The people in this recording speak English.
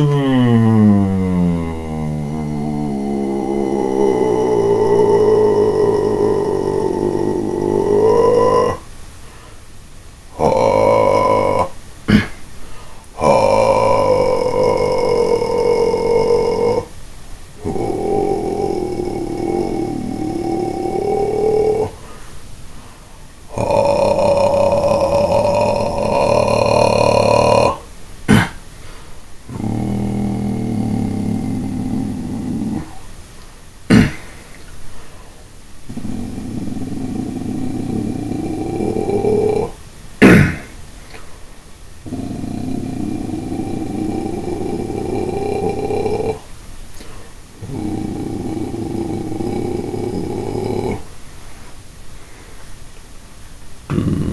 Mm. Mm-hmm.